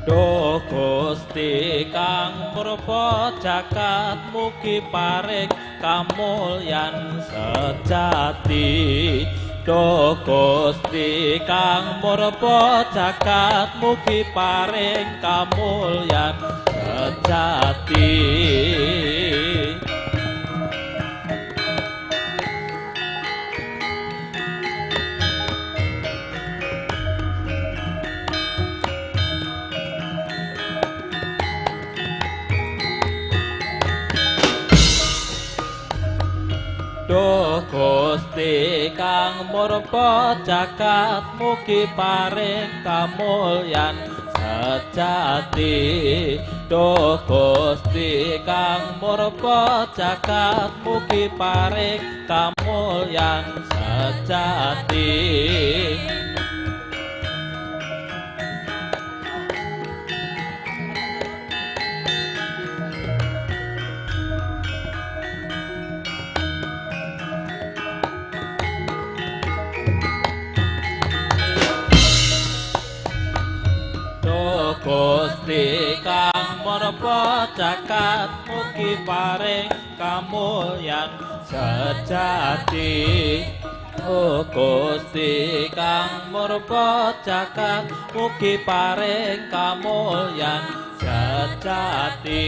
Gusti kang murpa jagat mugi paring kamulyan sejati. Duh Gusti kang murpa jagat mugi paring kamulyan sejati Duh Gusti kang murpa jagat mugi paring kamulyan. Sejati Duh Gusti kang murpa jagat mugi paring kamulyan. Sejati murpa jagat mugi paring kamulyan sejati. Oh Gusti kang murpa jagat mugi paring kamulyan sejati